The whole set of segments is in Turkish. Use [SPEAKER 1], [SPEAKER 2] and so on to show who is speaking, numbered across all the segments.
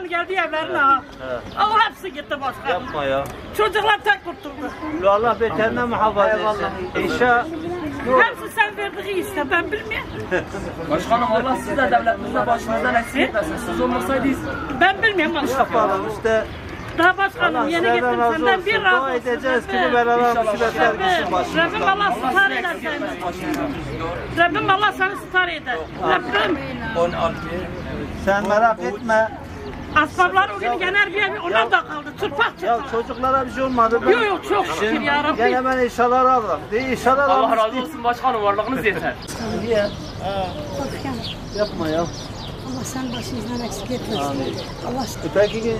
[SPEAKER 1] paranın geldiği evlerin ha. Ama hepsi gitti başkanım.
[SPEAKER 2] Yapma ya.
[SPEAKER 1] Çocuklar tek kurtuldu.
[SPEAKER 2] Allah beterinden muhafaza etsin. İnşa
[SPEAKER 1] Hepsi sen verdiği işte ben bilmiyorum.
[SPEAKER 3] Başkanım Allah siz de devletimizde başımızdan eksik etmesin. Siz olmasaydınız
[SPEAKER 1] Ben bilmiyorum başkanım.
[SPEAKER 2] yapalım işte.
[SPEAKER 1] Daha başkanım yeni gittim senden bir
[SPEAKER 2] olsun.
[SPEAKER 1] razı
[SPEAKER 2] Dua
[SPEAKER 1] olsun.
[SPEAKER 2] edeceğiz ki
[SPEAKER 1] Rabbim.
[SPEAKER 2] belalar musibetler
[SPEAKER 1] Rabbim,
[SPEAKER 2] gitsin
[SPEAKER 1] Rabbim
[SPEAKER 2] başımızdan.
[SPEAKER 1] Allah sıtar eder seni. Rabbim Allah seni sıtar eder. Rabbim.
[SPEAKER 3] 16
[SPEAKER 2] Sen merak etme.
[SPEAKER 1] Asbablar o gün genel bir evi onlar da kaldı. Tırpak
[SPEAKER 2] Ya
[SPEAKER 1] tırpak.
[SPEAKER 2] çocuklara bir şey olmadı. Ben
[SPEAKER 1] Yok yok çok şükür ya Rabbi.
[SPEAKER 2] Gene ben inşallah alırım. De inşallah
[SPEAKER 3] Allah
[SPEAKER 2] alırım.
[SPEAKER 3] razı olsun başkanım varlığınız yeter.
[SPEAKER 2] Niye? Yapma ya.
[SPEAKER 4] Allah sen başımızdan eksik etmesin. Allah
[SPEAKER 2] E Peki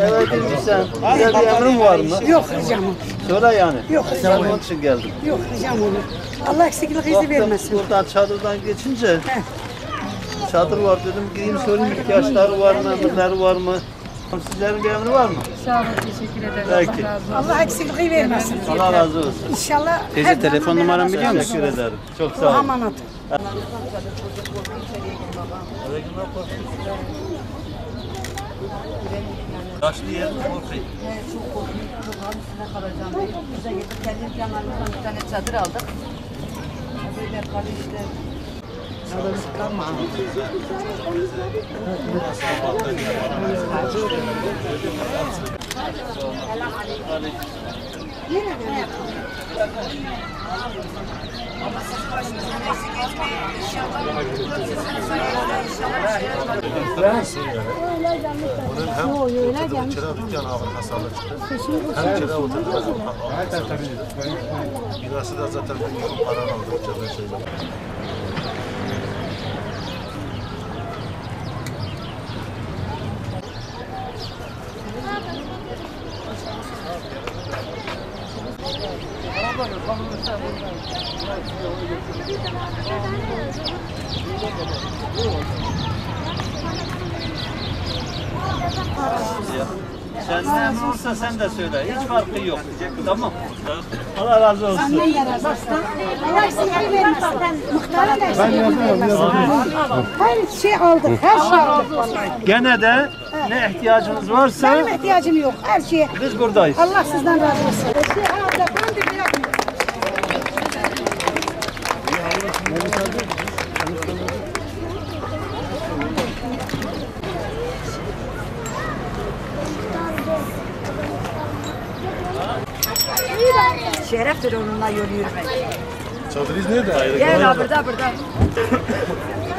[SPEAKER 2] eve girmişsen bize bir emrin var mı?
[SPEAKER 4] yok ricam olur.
[SPEAKER 2] Söyle yani.
[SPEAKER 4] Yok,
[SPEAKER 2] Sen onun için geldim.
[SPEAKER 4] Yok ricam olur. Allah eksiklik izi
[SPEAKER 2] Baktım
[SPEAKER 4] vermesin.
[SPEAKER 2] buradan çadırdan geçince
[SPEAKER 4] Heh.
[SPEAKER 2] Çadır var dedim gireyim sorayım ihtiyaçları var mı, emirleri var mı? Sizlerin bir emri var mı?
[SPEAKER 5] Sağ olun, teşekkür ederim.
[SPEAKER 2] Peki.
[SPEAKER 4] Allah eksikliği vermesin.
[SPEAKER 2] Allah razı olsun.
[SPEAKER 4] İnşallah
[SPEAKER 6] Teyze telefon numaramı biliyor musun?
[SPEAKER 2] Teşekkür ederim. Çok sağ olun.
[SPEAKER 4] emanet.
[SPEAKER 2] Yaşlı yerim korkayım.
[SPEAKER 5] Çok korkuyorum. Çok halisine kalacağım. diye. Bize gidip kendi yanlarımızdan bir tane çadır aldık. Böyle kalı işte.
[SPEAKER 7] dükkan ağır hasarlı çıktı. Her kere oturdu. Binası da zaten bir para aldı.
[SPEAKER 2] Sen ne olursa sen de söyle. Hiç farkı yok. Tamam. Allah razı olsun.
[SPEAKER 4] Da eksikliği vermesin. Her şey aldık. Her şey aldık.
[SPEAKER 2] Gene de ne ihtiyacınız varsa
[SPEAKER 4] Benim ihtiyacım yok. Her şeye.
[SPEAKER 2] biz buradayız.
[SPEAKER 4] Allah sizden razı olsun. Şey aldık. Ben de
[SPEAKER 5] Şereftir onunla yol yürümek.
[SPEAKER 7] Çadırız nerede?
[SPEAKER 5] Gel ha burada burada.